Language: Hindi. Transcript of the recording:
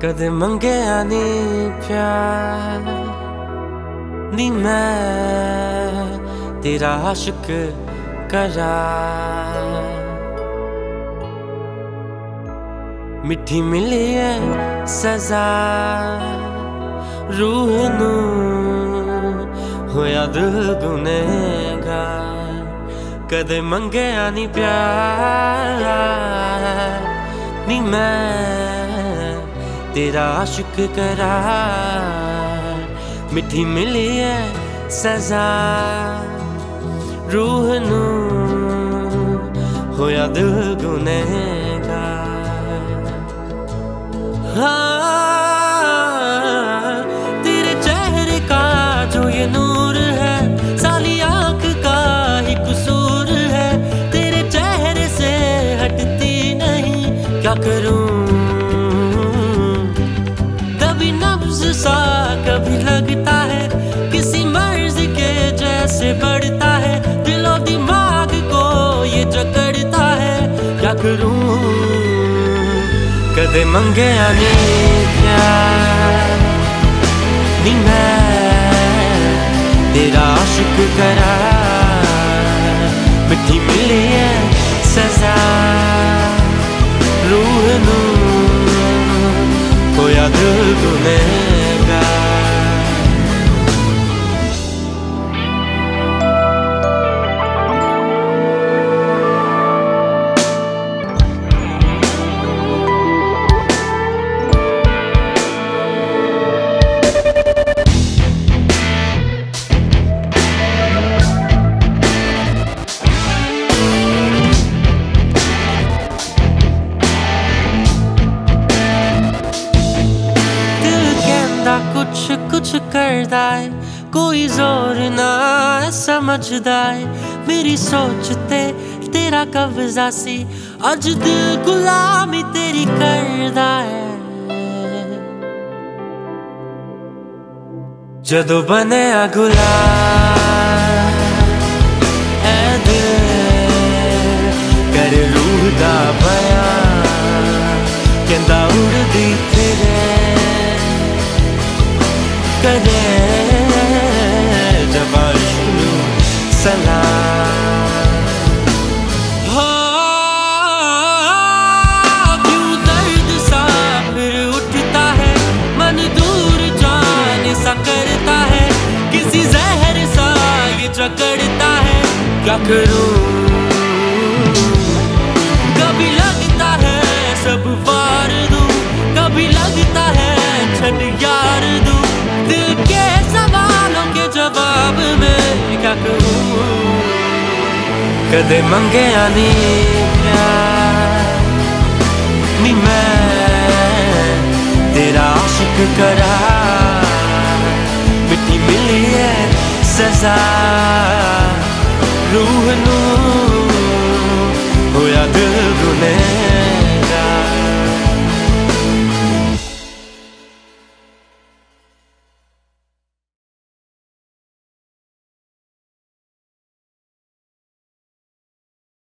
ਕਦੇ ਮੰਗਿਆ ਨਹੀਂ ਪਿਆਰ। ਨੀ ਮੈਂ ਤੇਰਾ ਆਸ਼ਿਕ ਕਰਾਂ ਮਿੱਠੀ ਮਿਲੀ ਐ ਸਜ਼ਾ। ਰੂਹ ਨੂੰ ਹੋਇਆ ਦਿਲ ਗੁਨੇਗਾਰ। ਕਦੇ ਮੰਗਿਆ ਨਹੀਂ ਪਿਆਰ। ਨੀ ਮੈਂ तेरा आशिक करार, मिठी मिली है सजा। रूह होया दिल गुनहगार। हाँ तेरे चेहरे का जो ये नूर है, साली आँख का ही कसूर है, तेरे चेहरे से हटती नहीं, क्या करूँ? δεν μ' αγκαίανε πια Dinle Dera aşık kara Bitti milliye seza Ruhunu Koyadı güne कुछ कुछ करदा है कोई ज़ोर ना समझदा है मेरी सोचते तेरा कब्जा सी अज दिल गुलामी तेरी करदा है जदों बने गुलाम करे जब शुरू सलाम करता है। किसी जहर सा ये जकड़ता है। क्या करूँ? קדם מנגה אני ממך תראה עושק קרה מתאים מילי סזה רוח נור